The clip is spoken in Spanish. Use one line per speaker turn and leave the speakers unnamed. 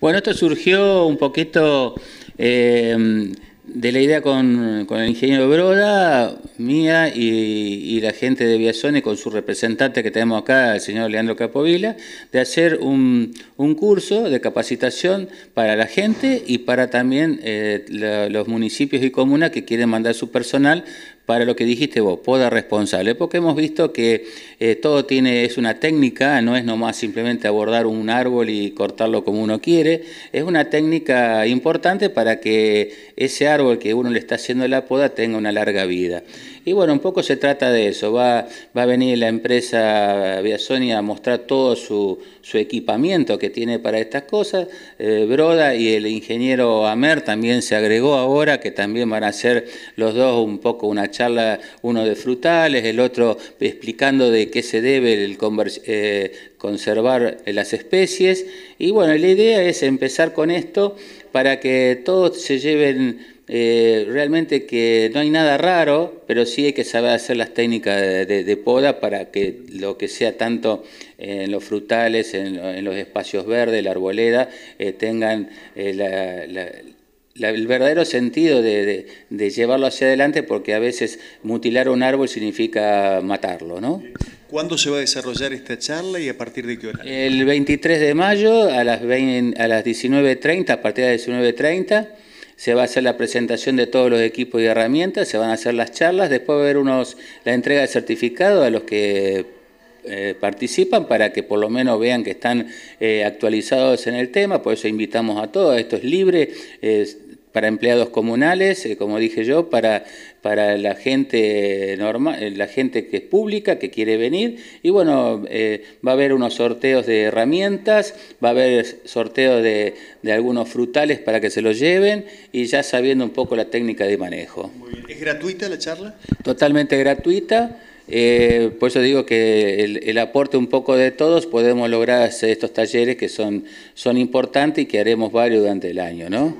Bueno, esto surgió un poquito eh, de la idea con, el ingeniero Broda, mía y, la gente de Viazone con su representante que tenemos acá, el señor Leandro Capovila, de hacer un, curso de capacitación para la gente y para también eh, los municipios y comunas que quieren mandar su personal para lo que dijiste vos, poda responsable, porque hemos visto que eh, todo tiene, es una técnica, no es nomás simplemente abordar un árbol y cortarlo como uno quiere, es una técnica importante para que ese árbol que uno le está haciendo la poda tenga una larga vida. Y bueno, un poco se trata de eso, va, a venir la empresa Sony a mostrar todo su, equipamiento que tiene para estas cosas, eh, Broda y el ingeniero Amer también se agregó ahora, que también van a hacer los dos un poco una charla, uno de frutales, el otro explicando de qué se debe eh, conservar las especies. Y bueno, la idea es empezar con esto para que todos se lleven eh, realmente que no hay nada raro, pero sí hay que saber hacer las técnicas de, poda para que lo que sea tanto en los frutales, en, los espacios verdes, la arboleda, eh, tengan la el verdadero sentido de, llevarlo hacia adelante, porque a veces mutilar un árbol significa matarlo, ¿no?
¿Cuándo se va a desarrollar esta charla y a partir de qué hora?
El 23 de mayo a las, a las 19.30, a partir de las 19.30, se va a hacer la presentación de todos los equipos y herramientas, se van a hacer las charlas, después va a haber unos, la entrega de certificado a los que eh, participan para que por lo menos vean que están eh, actualizados en el tema, por eso invitamos a todos, esto es libre, para empleados comunales, eh, como dije yo, para, para la gente normal, la gente que es pública, que quiere venir, y bueno, va a haber unos sorteos de herramientas, va a haber sorteos de, de, algunos frutales para que se los lleven, y ya sabiendo un poco la técnica de manejo.
¿Es gratuita la charla?
Totalmente gratuita. Eh, por eso digo que el, aporte un poco de todos podemos lograr estos talleres que son, son importantes y que haremos varios durante el año. ¿no?